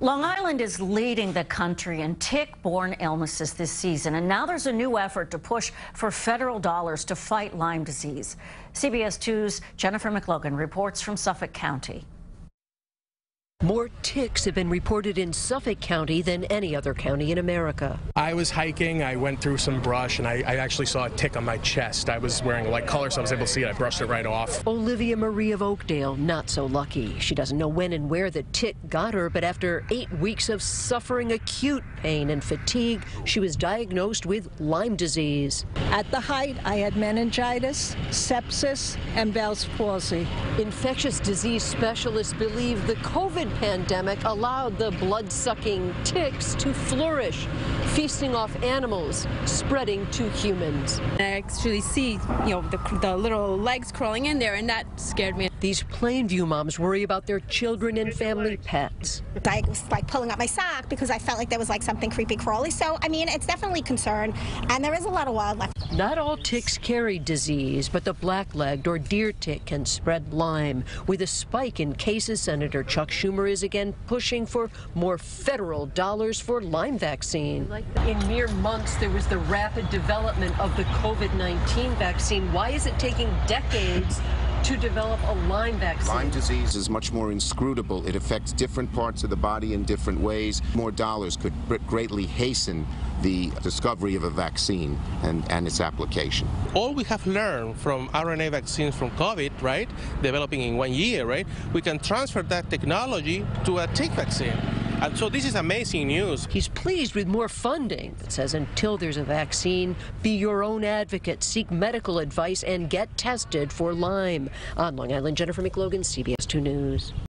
Long Island is leading the country in tick-borne illnesses this season, and now there's a new effort to push for federal dollars to fight Lyme disease. CBS 2's Jennifer McLogan reports from Suffolk County. More ticks have been reported in Suffolk County than any other county in America. I was hiking, I went through some brush, and I, I, actually saw a tick on my chest. I was wearing a light color, so I was able to see it. I brushed it right off. Olivia Marie of Oakdale, not so lucky. She doesn't know when and where the tick got her, but after eight weeks of suffering acute pain and fatigue, she was diagnosed with Lyme disease. At the height, I had meningitis, sepsis, and Bell's palsy. Infectious disease specialists believe the COVID pandemic allowed the blood-sucking ticks to flourish, feasting off animals, spreading to humans. I actually see, you know, the, the little legs crawling in there, and that scared me. These Plainview moms worry about their children and family pets. I was like pulling up my sock because I felt like there was like something creepy crawly. So, I mean, it's definitely concern, and there is a lot of wildlife. Not all ticks carry disease, but the black-legged or deer tick can spread Lyme. With a spike in cases, Senator Chuck Schumer is again pushing for more federal dollars for Lyme vaccine. In mere months, there was the rapid development of the COVID-19 vaccine. Why is it taking decades to develop a Lyme vaccine. Lyme disease is much more inscrutable. It affects different parts of the body in different ways. More dollars could greatly hasten the discovery of a vaccine and, and its application. All we have learned from RNA vaccines from COVID, right, developing in one year, right, we can transfer that technology to a tick vaccine. And so this is amazing news. He's pleased with more funding that says until there's a vaccine, be your own advocate, seek medical advice, and get tested for Lyme. On Long Island, Jennifer McLogan, CBS 2 News.